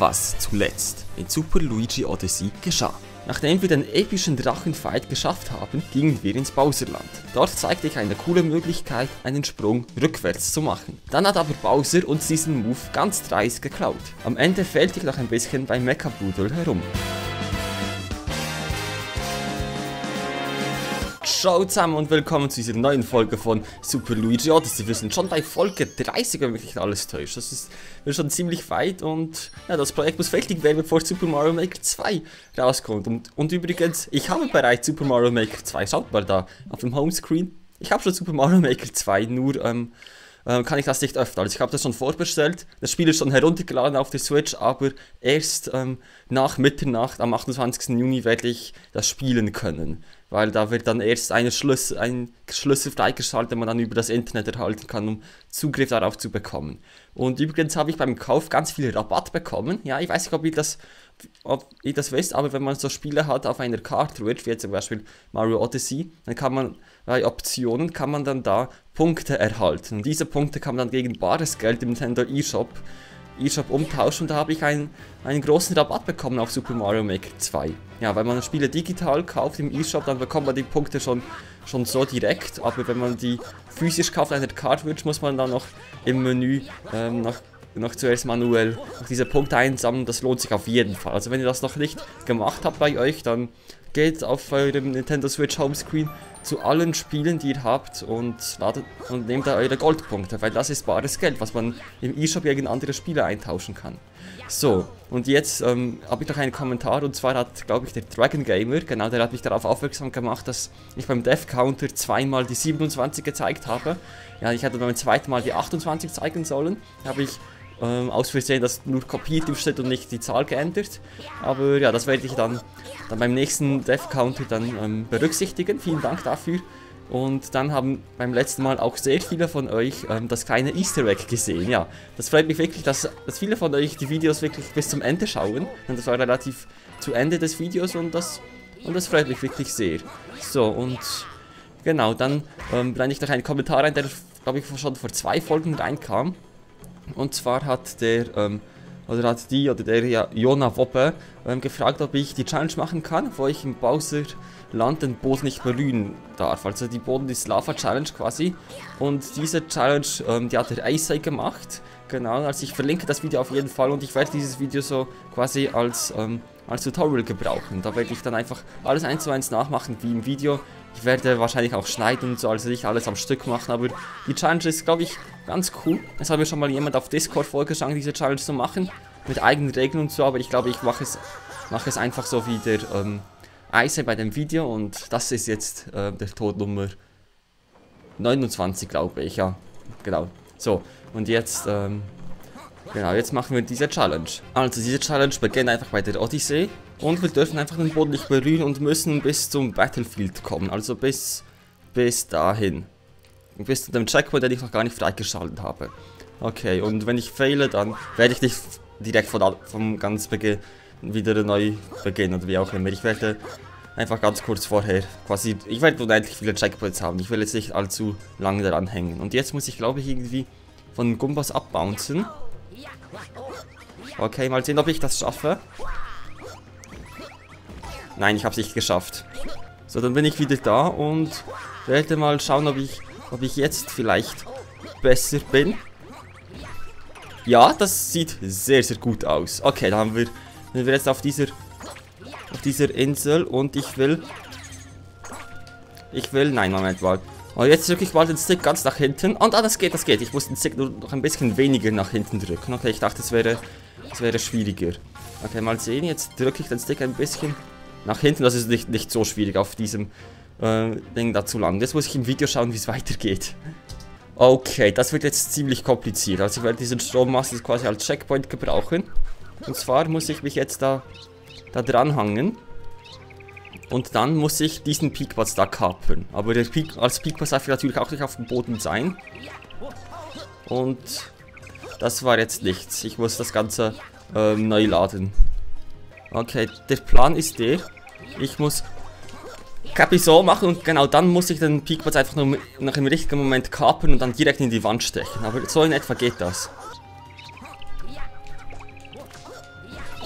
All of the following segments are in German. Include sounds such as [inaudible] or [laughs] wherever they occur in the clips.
was zuletzt in Super Luigi Odyssey geschah. Nachdem wir den epischen Drachenfight geschafft haben, gingen wir ins Bowserland. Dort zeigte ich eine coole Möglichkeit, einen Sprung rückwärts zu machen. Dann hat aber Bowser uns diesen Move ganz dreist geklaut. Am Ende fällte ich noch ein bisschen bei Mecha Boodle herum. Ciao zusammen und willkommen zu dieser neuen Folge von Super Luigi Odyssey. Wir sind schon bei Folge 30, wenn mich nicht alles täuscht. Das ist wir schon ziemlich weit und ja, das Projekt muss fertig werden, bevor Super Mario Maker 2 rauskommt. Und, und übrigens, ich habe bereits Super Mario Maker 2, schaut mal da auf dem Homescreen. Ich habe schon Super Mario Maker 2, nur ähm, äh, kann ich das nicht öffnen. Also ich habe das schon vorbestellt, das Spiel ist schon heruntergeladen auf der Switch, aber erst ähm, nach Mitternacht am 28. Juni werde ich das spielen können. Weil da wird dann erst eine Schlüssel, ein Schlüssel freigeschaltet, den man dann über das Internet erhalten kann, um Zugriff darauf zu bekommen. Und übrigens habe ich beim Kauf ganz viel Rabatt bekommen. Ja, ich weiß nicht, ob ihr das, ob ihr das wisst, aber wenn man so Spiele hat auf einer Cartridge, wie zum Beispiel Mario Odyssey, dann kann man bei Optionen kann man dann da Punkte erhalten. Und diese Punkte kann man dann gegen bares Geld im Nintendo eShop eShop umtauschen und da habe ich einen, einen großen Rabatt bekommen auf Super Mario Maker 2. Ja, wenn man Spiele digital kauft im eShop, dann bekommt man die Punkte schon, schon so direkt, aber wenn man die physisch kauft, eine Cartridge, muss man dann noch im Menü ähm, noch, noch zuerst manuell diese Punkte einsammeln, das lohnt sich auf jeden Fall. Also wenn ihr das noch nicht gemacht habt bei euch, dann geht auf eurem Nintendo Switch Homescreen zu allen Spielen, die ihr habt und, ladet, und nehmt da eure Goldpunkte, weil das ist bares Geld, was man im eShop gegen andere Spiele eintauschen kann. So, und jetzt ähm, habe ich noch einen Kommentar und zwar hat, glaube ich, der Dragon Gamer, genau, der hat mich darauf aufmerksam gemacht, dass ich beim Death Counter zweimal die 27 gezeigt habe. Ja, ich hätte beim zweiten Mal die 28 zeigen sollen. habe ich ähm, aus Versehen das nur kopiert Schritt und nicht die Zahl geändert. Aber ja, das werde ich dann, dann beim nächsten Dev Counter dann ähm, berücksichtigen. Vielen Dank dafür. Und dann haben beim letzten Mal auch sehr viele von euch ähm, das kleine Easter Egg gesehen. Ja, das freut mich wirklich, dass, dass viele von euch die Videos wirklich bis zum Ende schauen. Und das war relativ zu Ende des Videos und das, und das freut mich wirklich sehr. So, und genau, dann ähm, blende ich noch einen Kommentar ein, der, glaube ich, schon vor zwei Folgen reinkam. Und zwar hat der, ähm, oder hat die oder der ja, Jona Woppe ähm, gefragt, ob ich die Challenge machen kann, wo ich im Bowser Land den Boden nicht berühren darf. Also die Boden ist Lava Challenge quasi. Und diese Challenge, ähm, die hat der Eisei gemacht. Genau, also ich verlinke das Video auf jeden Fall und ich werde dieses Video so quasi als, ähm, als Tutorial gebrauchen. Da werde ich dann einfach alles eins zu eins nachmachen wie im Video. Ich werde wahrscheinlich auch schneiden und so, also nicht alles am Stück machen, aber die Challenge ist, glaube ich, ganz cool. Es hat mir schon mal jemand auf Discord vorgeschlagen, diese Challenge zu machen, mit eigenen Regeln und so, aber ich glaube, ich mache es, mach es einfach so wie der ähm, Eise bei dem Video und das ist jetzt äh, der Tod Nummer 29, glaube ich, ja, genau. So, und jetzt, ähm, genau, jetzt machen wir diese Challenge. Also, diese Challenge beginnt einfach bei der Odyssee. Und wir dürfen einfach den Boden nicht berühren und müssen bis zum Battlefield kommen. Also bis, bis dahin. Bis zu dem Checkpoint, den ich noch gar nicht freigeschaltet habe. Okay, und wenn ich fehle, dann werde ich nicht direkt von, vom ganz Beginn wieder neu beginnen oder wie auch immer. Ich werde einfach ganz kurz vorher quasi, ich werde unendlich viele Checkpoints haben. Ich will jetzt nicht allzu lange daran hängen. Und jetzt muss ich, glaube ich, irgendwie von Gumbas abbouncen. Okay, mal sehen, ob ich das schaffe. Nein, ich habe es nicht geschafft. So, dann bin ich wieder da und werde mal schauen, ob ich, ob ich jetzt vielleicht besser bin. Ja, das sieht sehr, sehr gut aus. Okay, dann haben wir, sind wir jetzt auf dieser, auf dieser Insel und ich will... Ich will... Nein, Moment mal. Und oh, jetzt drücke ich mal den Stick ganz nach hinten. Und ah, das geht, das geht. Ich muss den Stick nur noch ein bisschen weniger nach hinten drücken. Okay, ich dachte, es wäre, es wäre schwieriger. Okay, mal sehen. Jetzt drücke ich den Stick ein bisschen nach hinten. Das ist nicht, nicht so schwierig auf diesem äh, Ding da zu lang. Jetzt muss ich im Video schauen, wie es weitergeht. Okay, das wird jetzt ziemlich kompliziert. Also ich werde diesen Strommaster quasi als Checkpoint gebrauchen. Und zwar muss ich mich jetzt da, da dranhangen. Und dann muss ich diesen Peakpass da kapern. Aber der Peak, als Peakpass darf ich natürlich auch nicht auf dem Boden sein. Und das war jetzt nichts. Ich muss das Ganze ähm, neu laden. Okay, der Plan ist der. Ich muss Cappy so machen und genau dann muss ich den Peakbots einfach nur nach dem richtigen Moment kapern und dann direkt in die Wand stechen. Aber so in etwa geht das.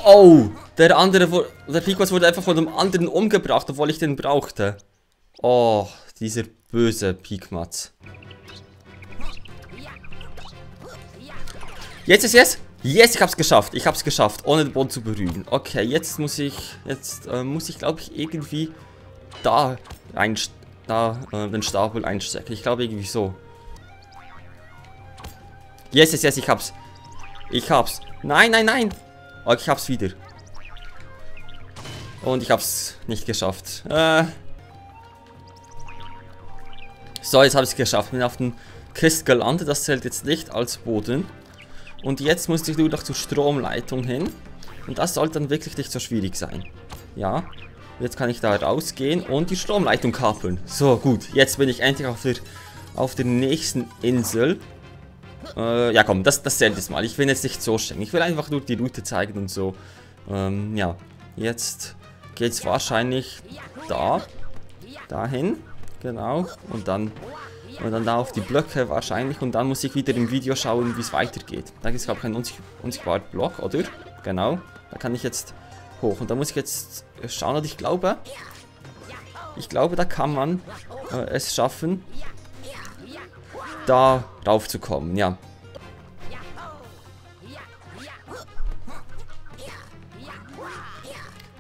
Oh, der andere, der Picos wurde einfach von dem anderen umgebracht, obwohl ich den brauchte. Oh, dieser böse Pikmatz. Jetzt ist jetzt. Yes, ich hab's geschafft. Ich hab's geschafft, ohne den Boden zu berühren. Okay, jetzt muss ich, jetzt äh, muss ich, glaube ich, irgendwie da ein, da äh, den Stapel einstecken. Ich glaube irgendwie so. Yes, yes, yes, ich hab's. Ich hab's. Nein, nein, nein. Oh, ich hab's wieder. Und ich hab's nicht geschafft. Äh. So, jetzt habe ich es geschafft. Bin auf den Kist gelandet. Das zählt jetzt nicht als Boden. Und jetzt muss ich nur noch zur Stromleitung hin. Und das sollte dann wirklich nicht so schwierig sein. Ja. Jetzt kann ich da rausgehen und die Stromleitung kapeln. So, gut. Jetzt bin ich endlich auf der, auf der nächsten Insel. Äh, ja komm, das, das zählt jetzt mal. Ich will jetzt nicht so streng. Ich will einfach nur die Route zeigen und so. Ähm, ja. Jetzt geht es wahrscheinlich da. Dahin. Genau. Und dann und dann da auf die Blöcke wahrscheinlich. Und dann muss ich wieder im Video schauen, wie es weitergeht. Da ist, glaube ich, ein unsicht unsichtbarer Block, oder? Genau. Da kann ich jetzt hoch. Und da muss ich jetzt schauen. Und ich glaube, ich glaube, da kann man äh, es schaffen, da rauf zu kommen. Ja.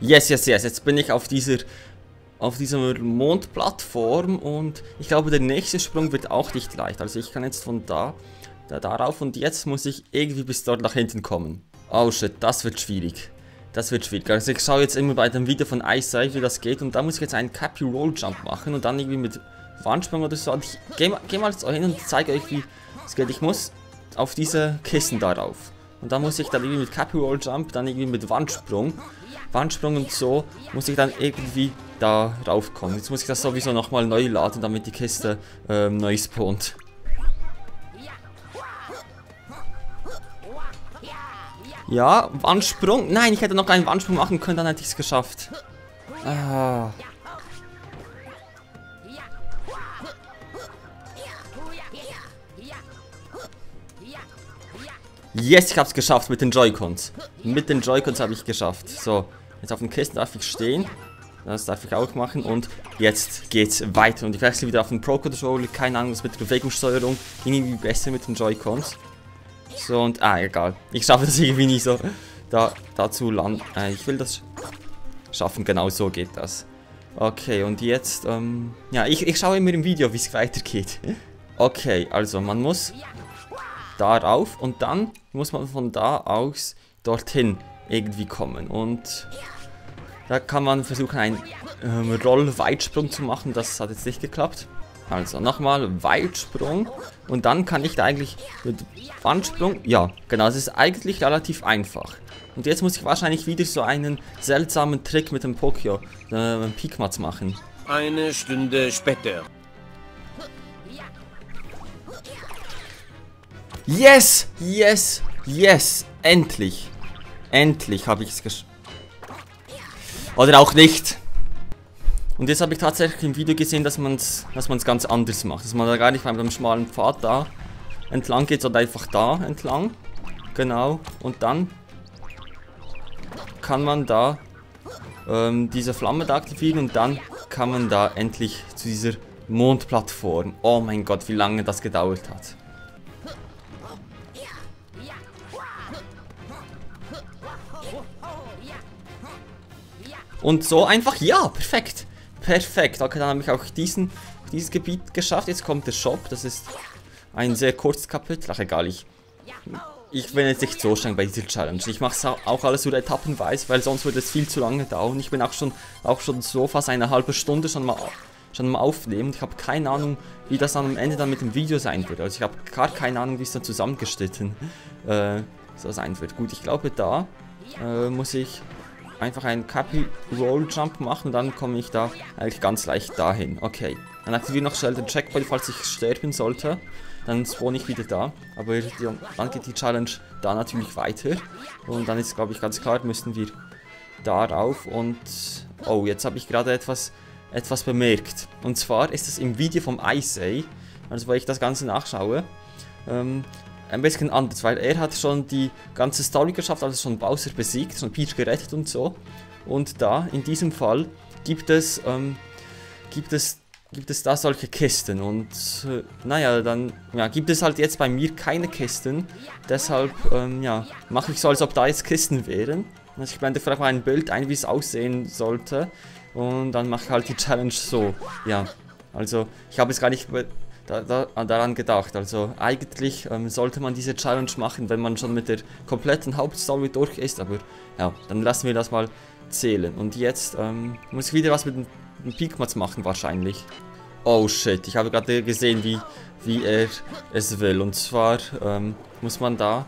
Yes, yes, yes. Jetzt bin ich auf dieser auf dieser Mondplattform und ich glaube, der nächste Sprung wird auch nicht leicht. Also ich kann jetzt von da, da darauf und jetzt muss ich irgendwie bis dort nach hinten kommen. Oh shit, das wird schwierig. Das wird schwierig. Also ich schaue jetzt immer bei dem Video von Ice wie das geht und da muss ich jetzt einen Cappy Roll Jump machen und dann irgendwie mit Wandsprung oder so. Ich gehe geh mal so hin und zeige euch, wie es geht. Ich muss auf diese Kissen darauf. Und dann muss ich dann irgendwie mit Cappy Roll Jump, dann irgendwie mit Wandsprung. Wandsprung und so muss ich dann irgendwie da raufkommen. Jetzt muss ich das sowieso nochmal neu laden, damit die Kiste ähm, neu spawnt. Ja, Wandsprung. Nein, ich hätte noch einen Wandsprung machen können, dann hätte ich es geschafft. Ah. Yes, ich hab's geschafft mit den Joy-Cons. Mit den Joy-Cons habe ich geschafft. So, jetzt auf den Kisten darf ich stehen. Das darf ich auch machen und jetzt geht's weiter. Und ich wechsle wieder auf den Pro Controller. Keine Ahnung, was mit der Bewegungssteuerung irgendwie besser mit den Joy-Cons. So und, ah, egal. Ich schaffe das irgendwie nicht so da, dazu landen. Äh, ich will das schaffen, genau so geht das. Okay, und jetzt, ähm, ja, ich, ich schaue immer im Video, wie es weitergeht. [laughs] Okay, also man muss darauf und dann muss man von da aus dorthin irgendwie kommen. Und da kann man versuchen, einen ähm, Roll-Weitsprung zu machen. Das hat jetzt nicht geklappt. Also nochmal Weitsprung. Und dann kann ich da eigentlich mit Wandsprung... Ja, genau, das ist eigentlich relativ einfach. Und jetzt muss ich wahrscheinlich wieder so einen seltsamen Trick mit dem Pokio, äh, Pikmatz machen. Eine Stunde später. Yes! Yes! Yes! Endlich! Endlich habe ich es geschafft. Oder auch nicht. Und jetzt habe ich tatsächlich im Video gesehen, dass man es dass ganz anders macht. Dass man da gar nicht beim einem schmalen Pfad da entlang geht, sondern einfach da entlang. Genau. Und dann kann man da ähm, diese Flamme da aktivieren und dann kann man da endlich zu dieser Mondplattform. Oh mein Gott, wie lange das gedauert hat. Und so einfach, ja, perfekt. Perfekt. Okay, dann habe ich auch diesen, dieses Gebiet geschafft. Jetzt kommt der Shop. Das ist ein sehr kurzes Kapitel. Ach, egal, ich, ich bin jetzt nicht so streng bei dieser Challenge. Ich mache es auch alles so etappenweise, weil sonst würde es viel zu lange dauern. Ich bin auch schon, auch schon so fast eine halbe Stunde schon mal, schon mal aufnehmen. Ich habe keine Ahnung, wie das dann am Ende dann mit dem Video sein wird. Also ich habe gar keine Ahnung, wie es dann zusammengeschnitten äh, so sein wird. Gut, ich glaube, da äh, muss ich einfach einen Cappy Roll Jump machen und dann komme ich da eigentlich ganz leicht dahin. Okay. Dann aktiviere noch schnell den Checkpoint, falls ich sterben sollte. Dann spawn ich wieder da. Aber dann geht die Challenge da natürlich weiter. Und dann ist, glaube ich, ganz klar, müssen wir darauf und... Oh, jetzt habe ich gerade etwas, etwas bemerkt. Und zwar ist es im Video vom Isay, also weil ich das Ganze nachschaue, ähm, ein bisschen anders, weil er hat schon die ganze Story geschafft, also schon Bowser besiegt, schon Peach gerettet und so. Und da, in diesem Fall, gibt es, ähm, gibt es, gibt es da solche Kisten und, äh, naja, dann, ja, gibt es halt jetzt bei mir keine Kisten, deshalb, ähm, ja, mache ich so, als ob da jetzt Kisten wären. Also ich blende vielleicht mal ein Bild ein, wie es aussehen sollte und dann mache ich halt die Challenge so, ja. Also, ich habe jetzt gar nicht da, da, daran gedacht. Also eigentlich ähm, sollte man diese Challenge machen, wenn man schon mit der kompletten Hauptstory durch ist. Aber ja, dann lassen wir das mal zählen. Und jetzt ähm, muss ich wieder was mit dem, Pikmats machen wahrscheinlich. Oh shit, ich habe gerade gesehen, wie, wie er es will. Und zwar ähm, muss man da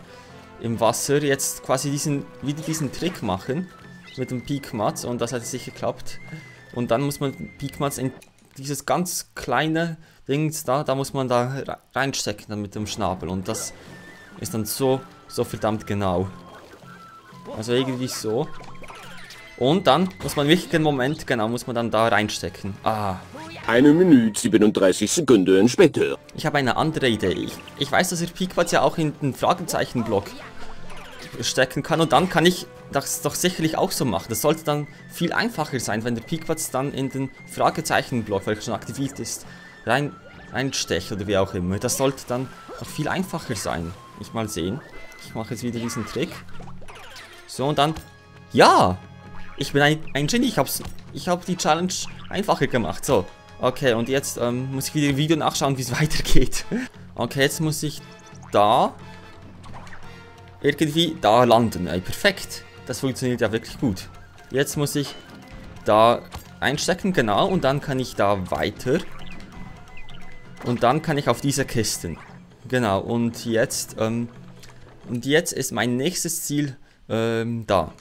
im Wasser jetzt quasi diesen, wieder diesen Trick machen mit dem Pikmats. Und das hat sicher geklappt. Und dann muss man Pikmats in dieses ganz kleine Dings da, da muss man da reinstecken dann mit dem Schnabel und das ist dann so, so verdammt genau. Also irgendwie so. Und dann muss man wirklich den Moment, genau, muss man dann da reinstecken. Ah. Eine Minute 37 Sekunden später. Ich habe eine andere Idee. Ich, ich weiß, dass ich Peakbats ja auch in den Fragezeichenblock stecken kann und dann kann ich das doch sicherlich auch so machen. Das sollte dann viel einfacher sein, wenn der Peakbats dann in den Fragezeichenblock, welcher schon aktiviert ist, rein, reinsteche oder wie auch immer. Das sollte dann noch viel einfacher sein. Ich mal sehen. Ich mache jetzt wieder diesen Trick. So, und dann... Ja! Ich bin ein, ein Genie. Ich, hab's, ich habe die Challenge einfacher gemacht. So. Okay, und jetzt ähm, muss ich wieder im Video nachschauen, wie es [laughs] weitergeht. Okay, jetzt muss ich da irgendwie da landen. Ey, perfekt. Das funktioniert ja wirklich gut. Jetzt muss ich da einstecken, genau. Und dann kann ich da weiter. Und dann kann ich auf diese Kisten. Genau, und jetzt, ähm, und jetzt ist mein nächstes Ziel, ähm, da.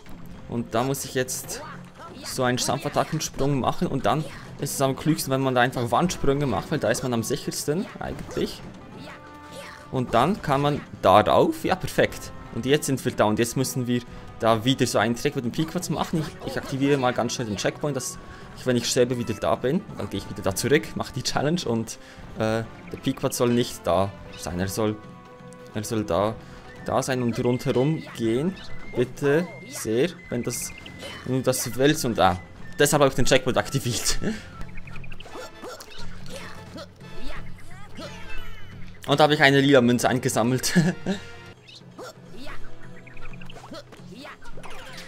Und da muss ich jetzt so einen Stampfattackensprung machen und dann ist es am klügsten, wenn man da einfach Wandsprünge macht, weil da ist man am sichersten, eigentlich. Und dann kann man darauf, ja perfekt. Und jetzt sind wir da und jetzt müssen wir da wieder so einen Trick mit dem Peakquartz machen. Ich, ich aktiviere mal ganz schnell den Checkpoint, dass ich, wenn ich sterbe, wieder da bin. Dann gehe ich wieder da zurück, mache die Challenge und äh, der Peakquartz soll nicht da sein. Er soll, er soll da, da sein und rundherum gehen. Bitte, sehr, wenn, das, wenn du das willst und da. Ah, deshalb habe ich den Checkpoint aktiviert. [laughs] und da habe ich eine lila Münze eingesammelt. [laughs]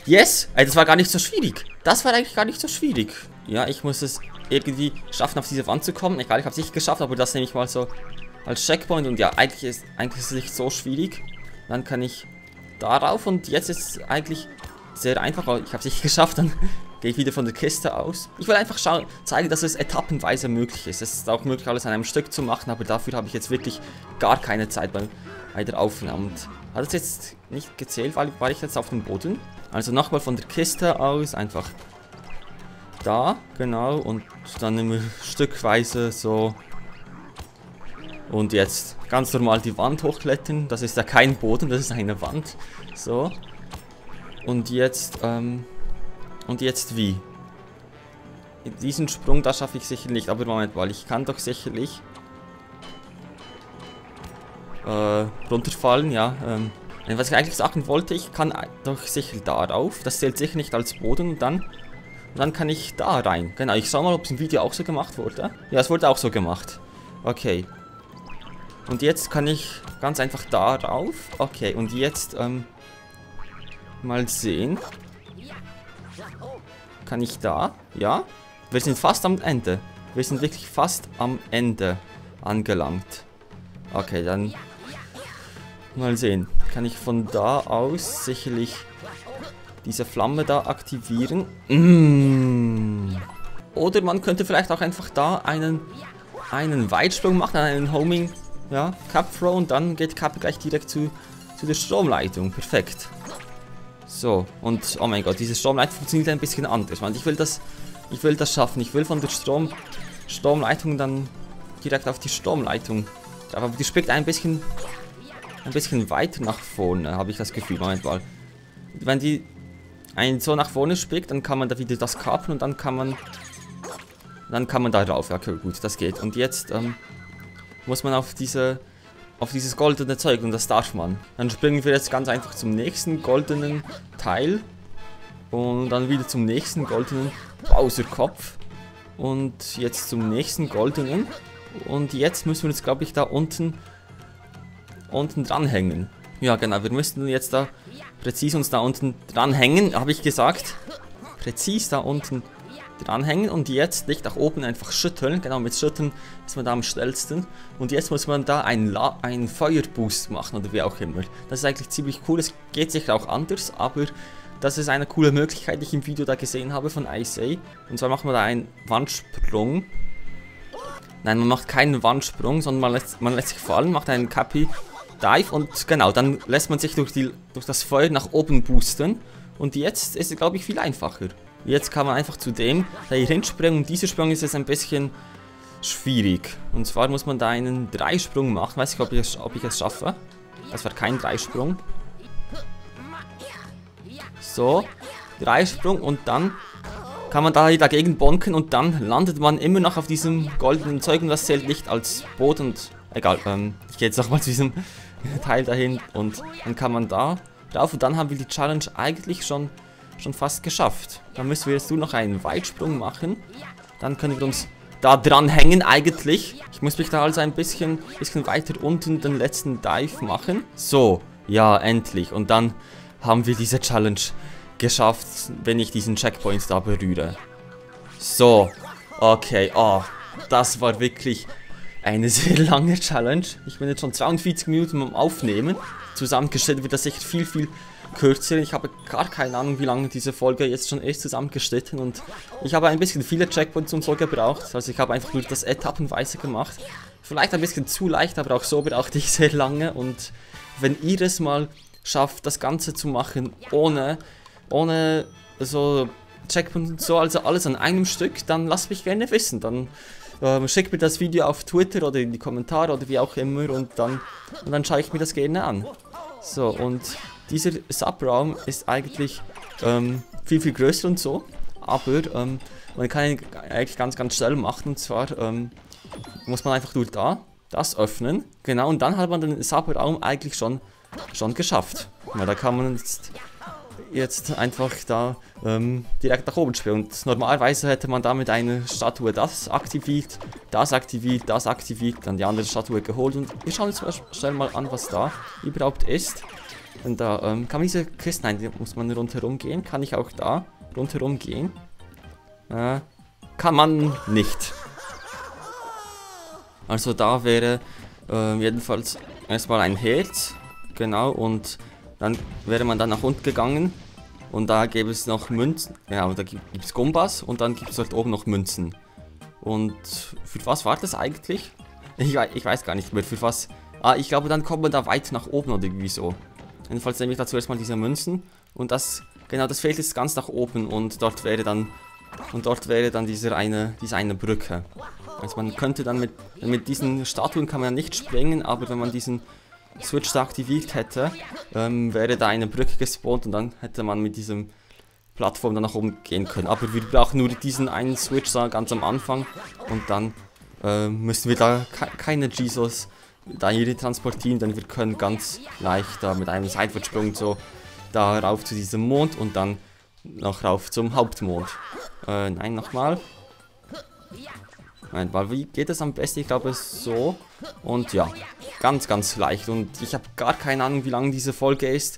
Yes! Ey, das war gar nicht so schwierig. Das war eigentlich gar nicht so schwierig. Ja, ich muss es irgendwie schaffen, auf diese Wand zu kommen. Egal, ich habe es nicht geschafft, aber das nehme ich mal so als Checkpoint. Und ja, eigentlich ist, eigentlich ist es nicht so schwierig. Dann kann ich darauf und jetzt ist es eigentlich sehr einfach. Ich habe es nicht [laughs] geschafft, dann [laughs] gehe ich wieder von der Kiste aus. Ich will einfach schauen, zeigen, dass es etappenweise möglich ist. Es ist auch möglich, alles an einem Stück zu machen, aber dafür habe ich jetzt wirklich gar keine Zeit bei, bei der Aufnahme. Und hat es jetzt nicht gezählt, weil war ich jetzt auf dem Boden? Also nochmal von der Kiste aus, einfach da, genau, und dann immer [laughs] stückweise so. Und jetzt ganz normal die Wand hochklettern. Das ist ja kein Boden, das ist eine Wand. So. Und jetzt, ähm, und jetzt wie? Diesen Sprung, da schaffe ich sicher nicht. Aber Moment mal, ich kann doch sicherlich äh, runterfallen, ja. Ähm, was ich eigentlich sagen wollte, ich kann doch sicher darauf. Das zählt sicher nicht als Boden. Und dann, dann kann ich da rein. Genau, ich schau mal, ob es im Video auch so gemacht wurde. Ja, es wurde auch so gemacht. Okay. Und jetzt kann ich ganz einfach darauf. Okay, und jetzt, ähm, mal sehen. Kann ich da? Ja? Wir sind fast am Ende. Wir sind wirklich fast am Ende angelangt. Okay, dann mal sehen kann ich von da aus sicherlich diese Flamme da aktivieren. Mm. Oder man könnte vielleicht auch einfach da einen, einen Weitsprung machen, einen Homing, ja, Cap Throw und dann geht Cap gleich direkt zu, zu der Stromleitung. Perfekt. So, und oh mein Gott, diese Stromleitung funktioniert ein bisschen anders. Man, ich will das, ich will das schaffen. Ich will von der Strom, Stromleitung dann direkt auf die Stromleitung. Aber die springt ein bisschen ein bisschen weiter nach vorne, habe ich das Gefühl. Moment mal. Wenn die einen so nach vorne springt, dann kann man da wieder das kapern und dann kann man dann kann man da rauf. Ja, okay, gut, das geht. Und jetzt ähm, muss man auf diese auf dieses goldene Zeug und das darf man. Dann springen wir jetzt ganz einfach zum nächsten goldenen Teil und dann wieder zum nächsten goldenen Bowser-Kopf und jetzt zum nächsten goldenen und jetzt müssen wir uns glaube ich da unten unten dranhängen. Ja genau, wir müssten jetzt da präzise uns da unten dranhängen, habe ich gesagt. Präzise da unten dranhängen und jetzt nicht nach oben einfach schütteln. Genau, mit Schütteln ist man da am schnellsten. Und jetzt muss man da einen, einen Feuerboost machen oder wie auch immer. Das ist eigentlich ziemlich cool. Es geht sicher auch anders, aber das ist eine coole Möglichkeit, die ich im Video da gesehen habe von ISA. Und zwar macht man da einen Wandsprung. Nein, man macht keinen Wandsprung, sondern man lässt, man lässt sich fallen, macht einen Cappy Dive und genau, dann lässt man sich durch, die, durch das Feuer nach oben boosten. Und jetzt ist es, glaube ich, viel einfacher. Jetzt kann man einfach zu dem da hier hinspringen und dieser Sprung ist jetzt ein bisschen schwierig. Und zwar muss man da einen Dreisprung machen. Weiß ich, ob ich es, ob ich schaffe. Das war kein Dreisprung. So, Dreisprung und dann kann man da dagegen bonken und dann landet man immer noch auf diesem goldenen Zeug und das zählt nicht als Boot und egal, ähm, ich gehe jetzt nochmal zu diesem [laughs] Teil dahin und dann kann man da drauf und dann haben wir die Challenge eigentlich schon schon fast geschafft. Dann müssen wir jetzt nur noch einen Weitsprung machen. Dann können wir uns da dran hängen eigentlich. Ich muss mich da also ein bisschen, bisschen weiter unten den letzten Dive machen. So, ja, endlich. Und dann haben wir diese Challenge geschafft, wenn ich diesen Checkpoint da berühre. So, okay, oh, das war wirklich eine [laughs] sehr lange Challenge. Ich bin jetzt schon 42 Minuten am Aufnehmen. Zusammengestellt wird das echt viel, viel kürzer. Ich habe gar keine Ahnung, wie lange diese Folge jetzt schon ist zusammengeschnitten und ich habe ein bisschen viele Checkpoints und so gebraucht. Also ich habe einfach nur das etappenweise gemacht. Vielleicht ein bisschen zu leicht, aber auch so brauchte ich [laughs] sehr lange und wenn ihr es mal schafft, das Ganze zu machen ohne, ohne so Checkpoints und so, also alles an einem Stück, dann lasst mich gerne wissen. Dann ähm, schickt mir das Video auf Twitter oder in die Kommentare oder wie auch immer und dann, und dann schaue ich mir das gerne an. So, und dieser Subraum ist eigentlich ähm, viel, viel größer und so, aber ähm, man kann ihn eigentlich ganz, ganz schnell machen und zwar ähm, muss man einfach nur da das öffnen, genau, und dann hat man den Subraum eigentlich schon, schon geschafft. Weil da kann man jetzt, jetzt einfach da ähm, direkt nach oben spielen und normalerweise hätte man damit eine Statue das aktiviert, das aktiviert, das aktiviert, dann die andere Statue geholt und wir schauen uns schnell mal an, was da überhaupt ist. Und da ähm, kann man diese Kiste, nein, muss man rundherum gehen. Kann ich auch da rundherum gehen? Äh, kann man nicht. Also da wäre äh, jedenfalls erstmal ein Herz. Genau, und dann wäre man dann nach unten gegangen. Und da gäbe es noch Münzen. Ja, da gibt es Gumbas und dann gibt es dort oben noch Münzen. Und für was war das eigentlich? Ich, ich weiß gar nicht mehr, für was. Ah, ich glaube, dann kommt man da weit nach oben oder irgendwie so. Jedenfalls nehme ich dazu erstmal diese Münzen. Und das, genau, das fehlt jetzt ganz nach oben und dort wäre dann, und dort wäre dann diese eine, diese eine Brücke. Also man könnte dann mit, mit diesen Statuen kann man ja nicht springen, aber wenn man diesen Switch da aktiviert hätte, ähm, wäre da eine Brücke gespawnt und dann hätte man mit diesem Plattform dann nach oben gehen können. Aber wir brauchen nur diesen einen Switch da ganz am Anfang und dann äh, müssen wir da ke keine Jesus da hier transportieren, denn wir können ganz leicht da mit einem Seitwärtssprung so da rauf zu diesem Mond und dann noch rauf zum Hauptmond. Äh, nein, nochmal. Nein, weil wie geht es am besten? Ich glaube so. Und ja, ganz, ganz leicht. Und ich habe gar keine Ahnung, wie lang diese Folge ist.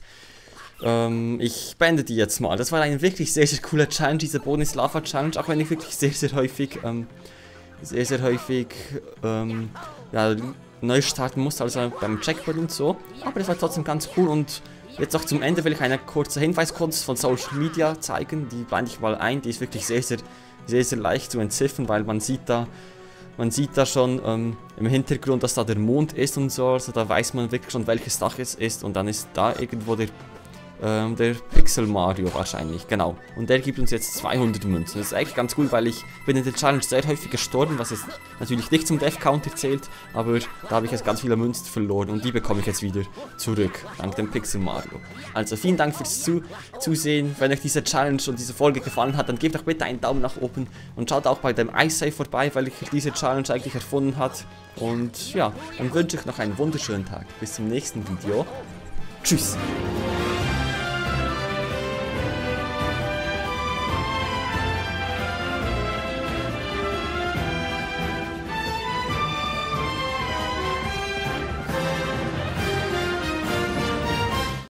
Ähm, ich beende die jetzt mal. Das war eine wirklich sehr, sehr coole Challenge, diese Bonus Lava Challenge. Auch wenn ich wirklich sehr, sehr häufig, ähm, sehr, sehr häufig, ähm, ja, neu starten musste, also beim Checkpoint und so. Aber das war trotzdem ganz cool und jetzt auch zum Ende will ich eine kurze Hinweiskunst von Social Media zeigen. Die blende ich mal ein, die ist wirklich sehr, sehr, sehr, sehr leicht zu entziffern, weil man sieht da, man sieht da schon ähm, im Hintergrund, dass da der Mond ist und so, also da weiß man wirklich schon, welches Dach es ist und dann ist da irgendwo der, Ähm, der Pixel Mario wahrscheinlich, genau. Und der gibt uns jetzt 200 Münzen. Das ist eigentlich ganz cool, weil ich bin in der Challenge sehr häufig gestorben, was jetzt natürlich nicht zum Death Counter zählt, aber da habe ich jetzt ganz viele Münzen verloren und die bekomme ich jetzt wieder zurück, dank dem Pixel Mario. Also vielen Dank fürs Zu Zusehen. Wenn euch diese Challenge und diese Folge gefallen hat, dann gebt doch bitte einen Daumen nach oben und schaut auch bei dem iSafe vorbei, weil ich diese Challenge eigentlich erfunden hat. Und ja, dann wünsche ich noch einen wunderschönen Tag. Bis zum nächsten Video. Tschüss.